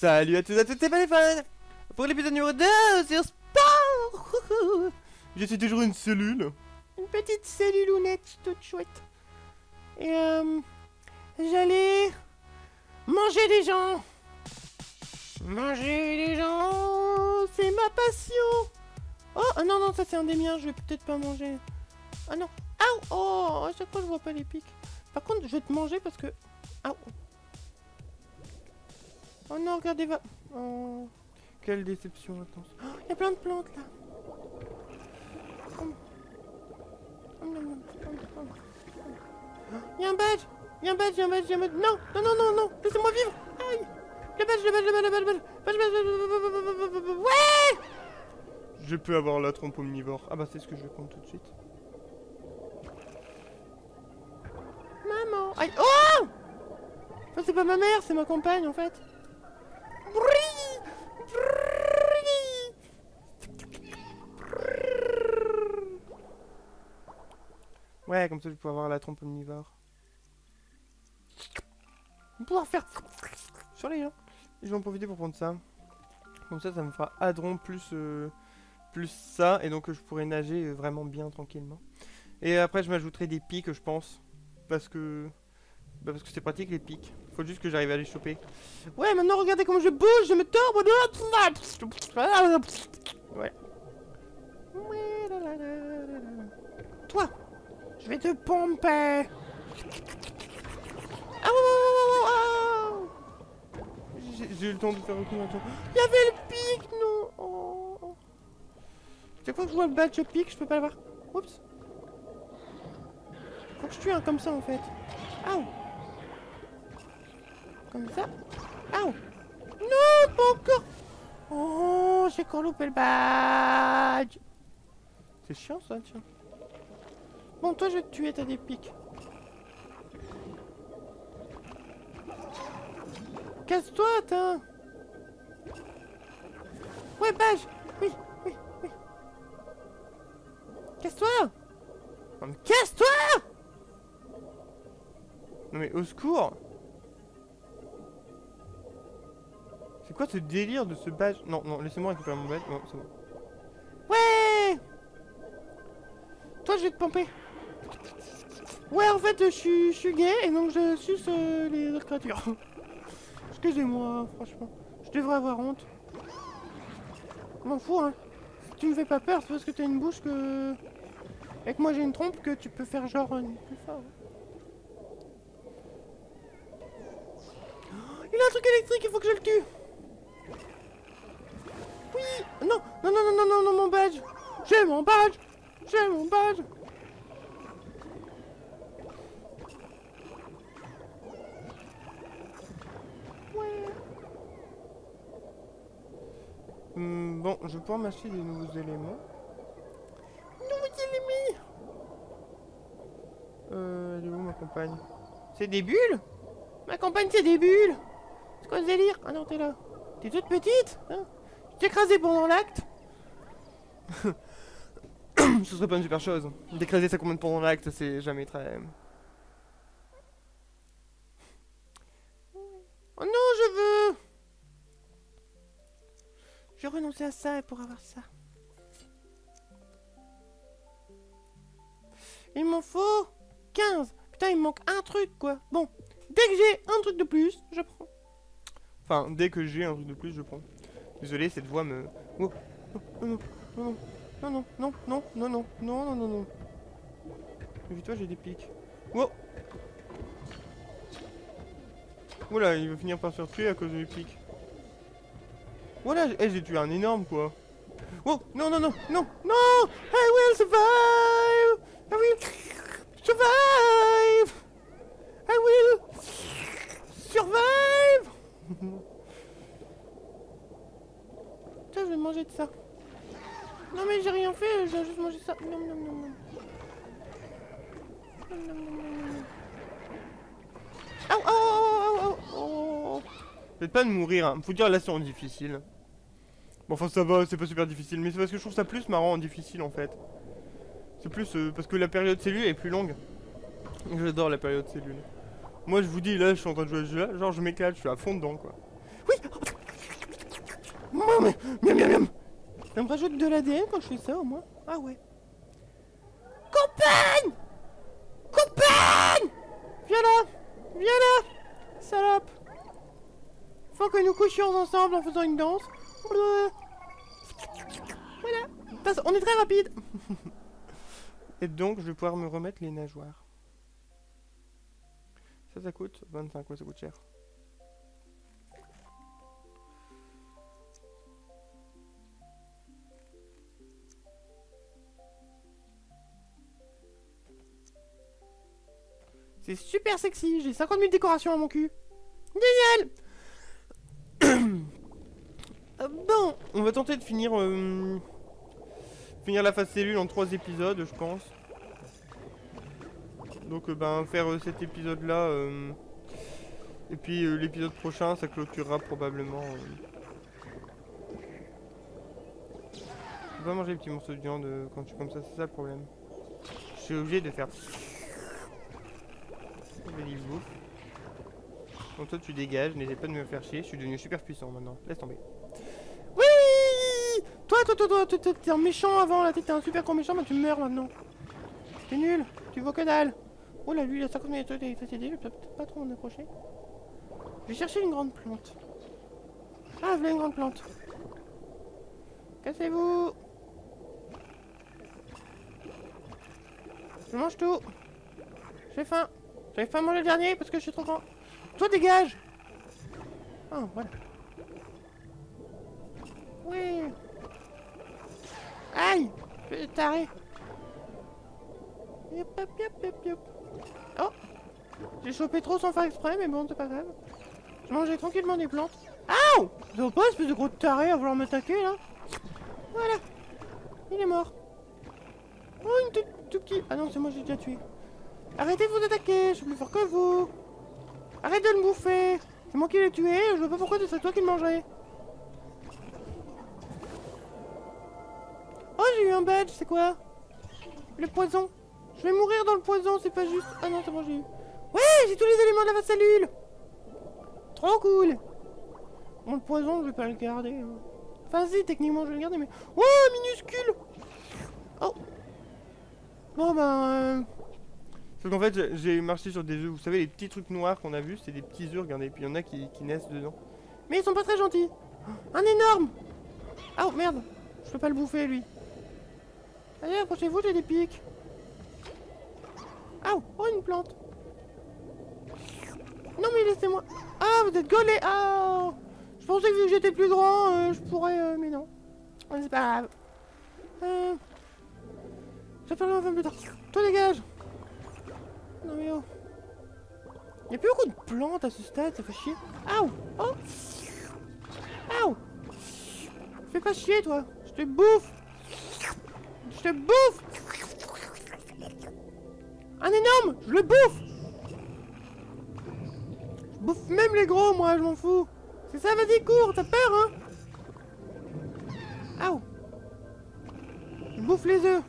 Salut à tous et à toutes, c'est Paléphone Pour l'épisode numéro 2 sur Sport Je suis toujours une cellule. Une petite cellulounette toute chouette. Et euh... J'allais... Manger des gens Manger des gens C'est ma passion Oh, ah non, non, ça c'est un des miens, je vais peut-être pas manger. Ah non Aouh Oh, à chaque fois je vois pas les pics. Par contre, je vais te manger parce que... Oh non, regardez, va... Oh, quelle déception, attends. Il y a plein de plantes, là. Il y a un badge Il y a un badge, il y a un badge, il y a un badge. Non, non, non, non, non Laissez-moi vivre Aïe Le badge, le badge, le badge, le badge, le badge, badge, badge, Ouais Je peux avoir la trompe omnivore. Ah bah c'est ce que je compte tout de suite. Maman Aïe Oh Ça c'est pas ma mère, c'est ma compagne en fait. Ouais, comme ça je vais pouvoir avoir la trompe omnivore. Pouvoir faire sur les gens. je vais en profiter pour prendre ça. Comme ça, ça me fera Hadron plus, euh, plus ça. Et donc je pourrai nager euh, vraiment bien tranquillement. Et après, je m'ajouterai des pics, je pense. Parce que... Bah parce que c'est pratique les pics. Faut juste que j'arrive à les choper. Ouais, maintenant regardez comment je bouge, je me torbe. Ouais. Toi, je vais te pomper. J'ai eu le temps de faire coup Il y avait le pic, non oh. Chaque fois que je vois le badge pic, je peux pas l'avoir. Oups. Faut que je tue un comme ça en fait. Aouh comme ça. Ah Non, pas encore Oh, j'ai encore loupé le badge C'est chiant ça, tiens. Bon, toi, je vais te tuer, t'as des pics. Casse-toi, attends Ouais, badge Oui, oui, oui. Casse-toi Non, mais casse-toi Non, mais au secours C'est quoi ce délire de ce badge Non, non, laissez-moi récupérer mon badge. Non, c'est bon. Ouais Toi, je vais te pomper. Ouais, en fait, je suis, je gay et donc je suce euh, les autres créatures. Excusez-moi, franchement. Je devrais avoir honte. M'en fous, hein. Tu me fais pas peur, c'est parce que t'as une bouche que... Et que moi j'ai une trompe que tu peux faire genre... Euh, plus fort. Il a un truc électrique, il faut que je le tue non, non, non, non, non, non, non, mon badge J'ai mon badge J'ai mon badge Hmm, bon, je vais pouvoir m'acheter des nouveaux éléments. Nouveaux éléments Euh, elle est où ma compagne? C'est des bulles? Ma compagne, c'est des bulles! C'est quoi ce délire? Ah non, t'es là. T'es toute petite hein? T'écraser pendant l'acte. Ce serait pas une super chose. D'écraser sa commande pendant l'acte, c'est jamais très... Je renoncer à ça pour avoir ça. Il m'en faut 15 Putain, il me manque un truc, quoi. Bon, dès que j'ai un truc de plus, je prends. Enfin, dès que j'ai un truc de plus, je prends. Désolé, cette voix me... Oh, non, non, non, non, non, non, non, non, non, non, non. Vu-toi, j'ai des pics. Oh Voilà, il va finir par se faire tuer à cause des pics. Voilà, eh, j'ai tué un énorme, quoi. Oh, non, non, non, non, non I will survive I will survive I will survive je vais manger de ça. Non mais j'ai rien fait, j'ai juste mangé ça. Non, non, non, non. Oh, oh, oh, oh, Faites pas de mourir, hein. faut dire là c'est difficile. Bon enfin ça va, c'est pas super difficile, mais c'est parce que je trouve ça plus marrant en difficile en fait. C'est plus parce que la période cellule est plus longue. J'adore la période cellule. Moi je vous dis là je suis en train de jouer à ce jeu là, genre je m'éclate, je suis à fond dedans quoi. Oui Miam, miam, miam, miam. Ça me rajoute de l'ADN quand je fais ça au moins. Ah ouais. Compagne Compagne Viens là Viens là Salope Faut que nous couchions ensemble en faisant une danse. On est très rapide. Et donc, je vais pouvoir me remettre les nageoires. Ça, ça coûte 25, ouais, ça coûte cher. C'est super sexy, j'ai 50 000 décorations à mon cul. Génial euh, Bon, on va tenter de finir... Euh, finir la phase cellule en 3 épisodes, je pense. Donc, euh, ben, faire cet épisode-là... et puis l'épisode prochain, ça clôturera probablement... Pas manger les petits morceaux de viande quand suis comme ça, c'est ça le problème. Je suis obligé de faire... Donc toi tu dégages, n'hésite pas de me faire chier, je suis devenu super puissant maintenant. Laisse tomber. Toi, toi, un méchant avant là, t'étais un super con méchant, mais tu meurs maintenant. T'es nul, tu vois que dalle. Oh là, lui il a 50 minutes de je vais peut-être pas trop m'en approcher. Je vais chercher une grande plante. Ah, voilà une grande plante. Cassez-vous Je mange tout. J'ai faim. J'arrive pas à manger le dernier parce que je suis trop grand. Toi, dégage Oh, voilà. Oui Oh J'ai chopé trop sans faire exprès, mais bon, c'est pas grave. Je mangeais tranquillement des plantes. Aouh Vous pas, espèce de gros taré à vouloir m'attaquer, là Voilà Il est mort. Oh, une tout. Ah non, c'est moi, j'ai déjà tué. Arrêtez de vous attaquer, je suis plus fort que vous. Arrête de le bouffer. C'est moi qui l'ai tué, je vois pas pourquoi c'est toi qui le mangerais. J'ai eu un badge, c'est quoi? Le poison? Je vais mourir dans le poison, c'est pas juste. Ah non, c'est bon, j'ai eu. Ouais, j'ai tous les éléments de la cellule. Trop cool. Bon, le poison, je vais pas le garder. Hein. Enfin, si, techniquement, je vais le garder, mais... Oh, minuscule Oh Bon, ben... Euh... Parce qu'en fait, j'ai marché sur des œufs. Vous savez, les petits trucs noirs qu'on a vus, c'est des petits œufs, regardez. Puis il y en a qui, naissent dedans. Mais ils sont pas très gentils. Un énorme Oh merde Je peux pas le bouffer, lui. Allez, approchez-vous, j'ai des pics. Oh, oh, une plante. Non, mais laissez-moi. Ah, vous êtes gaulé. Ah Je pensais que vu que j'étais plus grand, euh, je pourrais... Euh, mais non. C'est pas grave. Euh... J'appellerai un peu plus tard. Toi, dégage non mais oh. Il a plus beaucoup de plantes à ce stade, ça fait chier. Aouh Oh Aouh Fais pas chier toi Je te bouffe Je te bouffe. Un énorme Je le bouffe. Je bouffe même les gros moi, je m'en fous. C'est ça, vas-y, cours, t'as peur hein. Aouh Je bouffe les œufs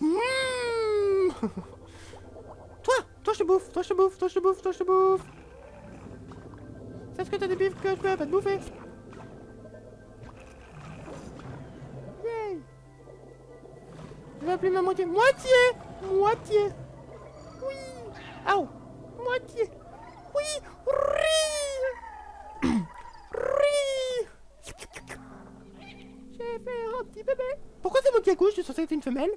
mmh. Toi Toi, je te bouffe Toi, je te bouffe Toi, je te bouffe Toi, je te bouffe. Ce que t'as des bifs que je peux pas te bouffer. Je vais appeler ma moitié. Moitié Moitié. Oui. Aou. Moitié Oui Ri Ri J'ai fait un petit bébé Pourquoi c'est moi qui accouche Je suis censé être une femelle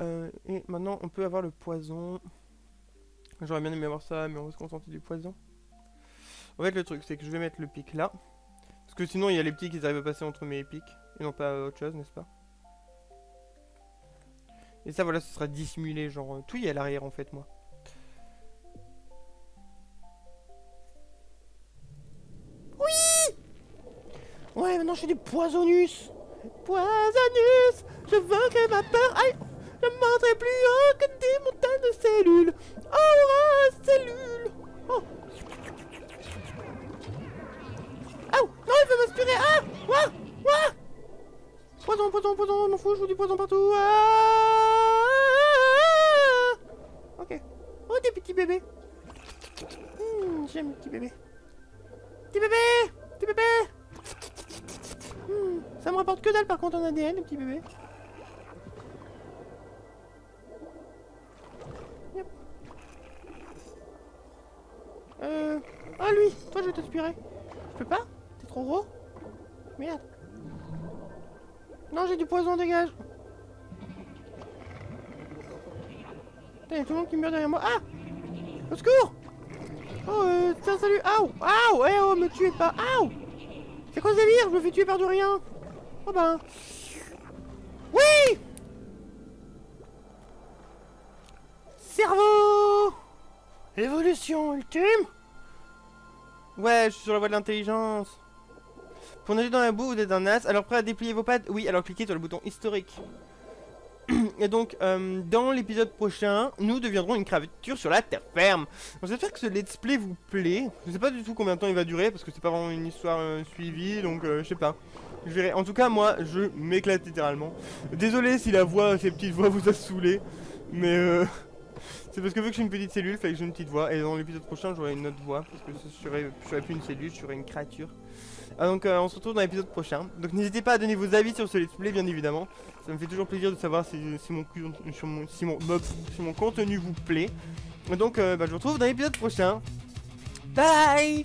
euh, Et maintenant, on peut avoir le poison. J'aurais bien aimé avoir ça, mais on va se contenter du poison. En fait, le truc, c'est que je vais mettre le pic là. Parce que sinon, il y a les petits qui arrivent à passer entre mes pics. Et non pas autre chose, n'est-ce pas? Et ça, voilà, ce sera dissimulé, genre, euh, tout y est à l'arrière, en fait, moi. Oui Ouais, maintenant je suis des poisonus Poisonus, je vaincrai ma peur. Aïe, je monterai plus haut que des montagnes de cellules. Aura cellule. Oh. oh, non, il veut m'aspirer. Ah, ah, ah. Poison, poison, poison, m'en fous, je vous dis poison partout. Ah ok. Oh, des petits bébés. Hmm, j'aime les petits bébés. Petit bébé rapporte que dalle par contre en ADN, les petits bébés. Yep. Euh... Ah lui Toi je vais t'aspirer. Je peux pas? T'es trop gros? Merde. Non, j'ai du poison, dégage. Putain, y'a tout le monde qui meurt derrière moi. Ah Au secours Oh, euh, tiens, salut Aouh Aouh Eh oh, me tuez pas Aouh C'est quoi ce délire? Je me fais tuer par du rien Oh ben... Oui Cerveau Évolution ultime Ouais, je suis sur la voie de l'intelligence. Pour nager dans la boue, vous êtes un as. Alors prêt à déplier vos pattes Oui, alors cliquez sur le bouton historique. Et donc, euh, dans l'épisode prochain, nous deviendrons une créature sur la terre ferme. J'espère que ce let's play vous plaît. Je sais pas du tout combien de temps il va durer, parce que c'est pas vraiment une histoire euh, suivie, donc euh, je sais pas. Je verrai. En tout cas, moi, je m'éclate littéralement. Désolé si la voix, ces petites voix vous a saoulé, mais euh, c'est parce que vu que suis une petite cellule, fait que j'ai une petite voix. Et dans l'épisode prochain, j'aurai une autre voix, parce que je serai, je serai plus une cellule, je serai une créature. Ah, donc euh, on se retrouve dans l'épisode prochain. Donc n'hésitez pas à donner vos avis sur ce let's play bien évidemment. Ça me fait toujours plaisir de savoir si, mon, si mon, si mon contenu vous plaît. Donc euh, bah, je vous retrouve dans l'épisode prochain. Bye